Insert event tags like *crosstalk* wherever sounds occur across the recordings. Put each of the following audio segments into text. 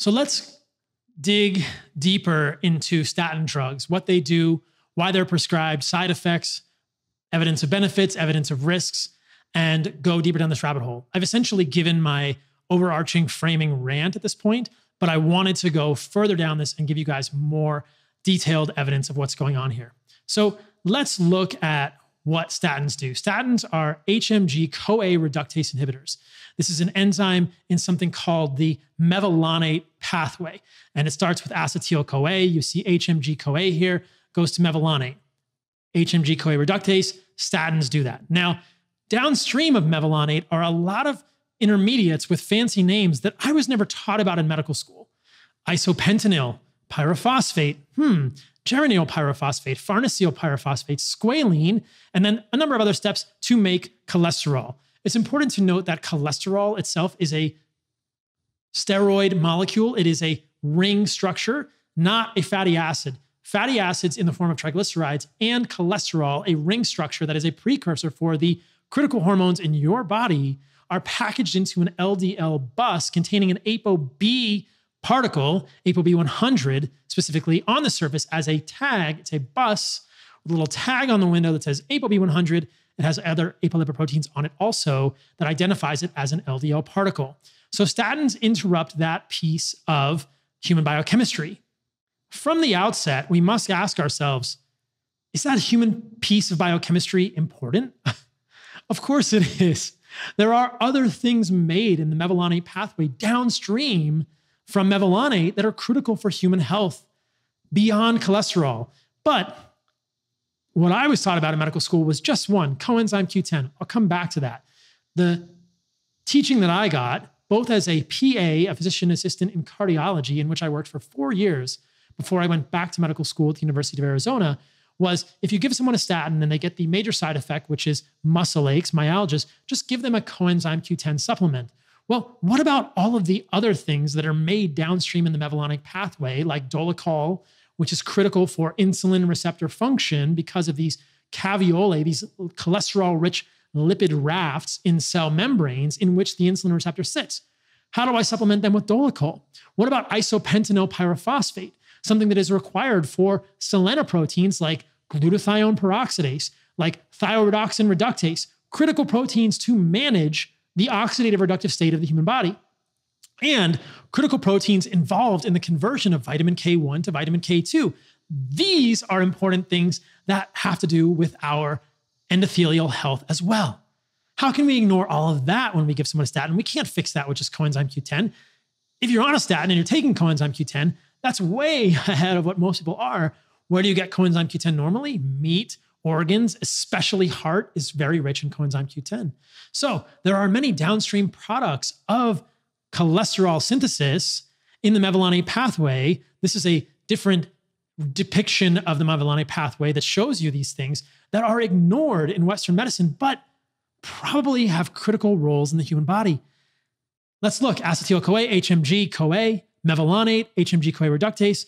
So let's dig deeper into statin drugs, what they do, why they're prescribed, side effects, evidence of benefits, evidence of risks, and go deeper down this rabbit hole. I've essentially given my overarching framing rant at this point, but I wanted to go further down this and give you guys more detailed evidence of what's going on here. So let's look at what statins do. Statins are HMG CoA reductase inhibitors. This is an enzyme in something called the mevalonate pathway, and it starts with acetyl CoA. You see HMG CoA here, goes to mevalonate. HMG CoA reductase, statins do that. Now, downstream of mevalonate are a lot of intermediates with fancy names that I was never taught about in medical school. Isopentenyl, pyrophosphate, hmm, geranyl pyrophosphate, farnesyl pyrophosphate, squalene, and then a number of other steps to make cholesterol. It's important to note that cholesterol itself is a steroid molecule. It is a ring structure, not a fatty acid. Fatty acids in the form of triglycerides and cholesterol, a ring structure that is a precursor for the critical hormones in your body, are packaged into an LDL bus containing an ApoB particle, ApoB100 specifically, on the surface as a tag. It's a bus with a little tag on the window that says ApoB100. It has other apolipoproteins on it also that identifies it as an LDL particle. So statins interrupt that piece of human biochemistry. From the outset, we must ask ourselves is that human piece of biochemistry important? *laughs* of course it is. There are other things made in the mevalonate pathway downstream from mevalonate that are critical for human health beyond cholesterol. But what I was taught about in medical school was just one coenzyme Q10. I'll come back to that. The teaching that I got, both as a PA, a physician assistant in cardiology, in which I worked for four years before I went back to medical school at the University of Arizona, was if you give someone a statin and they get the major side effect, which is muscle aches, myalgias, just give them a coenzyme Q10 supplement. Well, what about all of the other things that are made downstream in the mevalonic pathway, like dolichol, which is critical for insulin receptor function because of these caveolae, these cholesterol rich lipid rafts in cell membranes in which the insulin receptor sits? How do I supplement them with dolichol? What about isopentenyl pyrophosphate, something that is required for selenoproteins like glutathione peroxidase, like thioredoxin reductase, critical proteins to manage the oxidative reductive state of the human body, and critical proteins involved in the conversion of vitamin K1 to vitamin K2. These are important things that have to do with our endothelial health as well. How can we ignore all of that when we give someone a statin? We can't fix that with just coenzyme Q10. If you're on a statin and you're taking coenzyme Q10, that's way *laughs* ahead of what most people are. Where do you get coenzyme Q10 normally? Meat, organs, especially heart, is very rich in coenzyme Q10. So there are many downstream products of cholesterol synthesis in the mevalonate pathway. This is a different depiction of the mevalonate pathway that shows you these things that are ignored in Western medicine, but probably have critical roles in the human body. Let's look acetyl CoA, HMG CoA, mevalonate, HMG CoA reductase.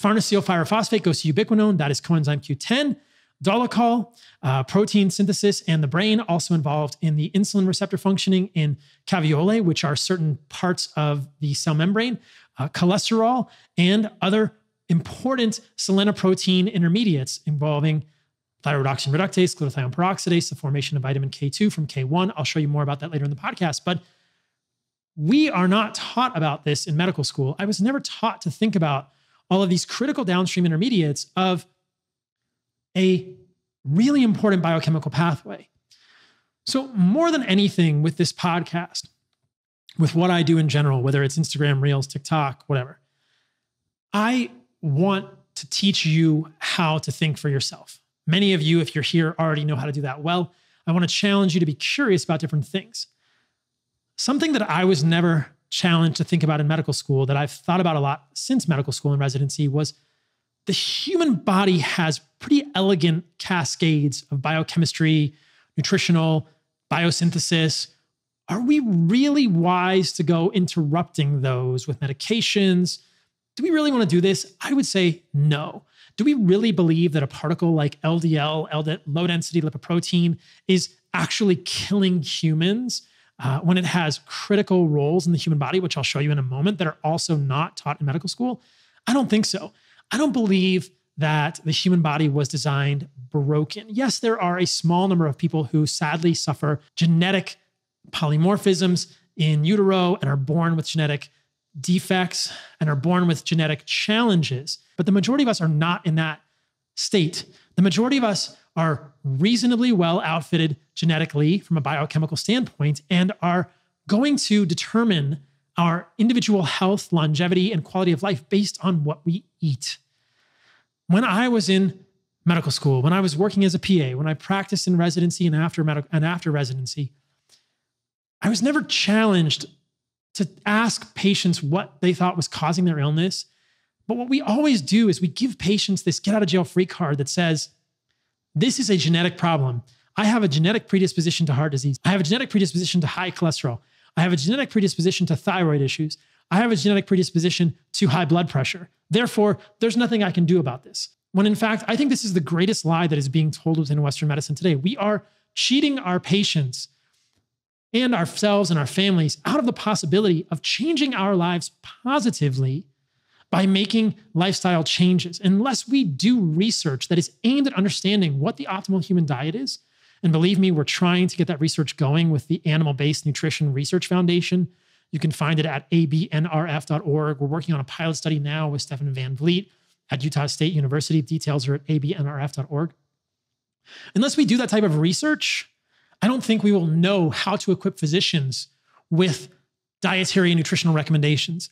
Farnesyl pyrophosphate goes to ubiquinone, that is coenzyme Q10. Dolichol, uh, protein synthesis, and the brain also involved in the insulin receptor functioning in caveolae, which are certain parts of the cell membrane, uh, cholesterol, and other important selenoprotein intermediates involving thioredoxin reductase, glutathione peroxidase, the formation of vitamin K2 from K1. I'll show you more about that later in the podcast. But we are not taught about this in medical school. I was never taught to think about all of these critical downstream intermediates of a really important biochemical pathway. So, more than anything with this podcast, with what I do in general, whether it's Instagram, Reels, TikTok, whatever, I want to teach you how to think for yourself. Many of you, if you're here, already know how to do that well. I want to challenge you to be curious about different things. Something that I was never challenged to think about in medical school that I've thought about a lot since medical school and residency was the human body has pretty elegant cascades of biochemistry, nutritional, biosynthesis. Are we really wise to go interrupting those with medications? Do we really want to do this? I would say no. Do we really believe that a particle like LDL, low density lipoprotein, is actually killing humans? uh, when it has critical roles in the human body, which I'll show you in a moment, that are also not taught in medical school? I don't think so. I don't believe that the human body was designed broken. Yes, there are a small number of people who sadly suffer genetic polymorphisms in utero and are born with genetic defects and are born with genetic challenges. But the majority of us are not in that state. The majority of us are reasonably well outfitted genetically from a biochemical standpoint and are going to determine our individual health, longevity, and quality of life based on what we eat. When I was in medical school, when I was working as a PA, when I practiced in residency and after medical and after residency, I was never challenged to ask patients what they thought was causing their illness. But what we always do is we give patients this get out of jail free card that says, this is a genetic problem. I have a genetic predisposition to heart disease. I have a genetic predisposition to high cholesterol. I have a genetic predisposition to thyroid issues. I have a genetic predisposition to high blood pressure. Therefore, there's nothing I can do about this. When in fact, I think this is the greatest lie that is being told within Western medicine today. We are cheating our patients and ourselves and our families out of the possibility of changing our lives positively by making lifestyle changes. Unless we do research that is aimed at understanding what the optimal human diet is, and believe me, we're trying to get that research going with the Animal Based Nutrition Research Foundation. You can find it at abnrf.org. We're working on a pilot study now with Stephan Van Vliet at Utah State University. Details are at abnrf.org. Unless we do that type of research, I don't think we will know how to equip physicians with dietary and nutritional recommendations.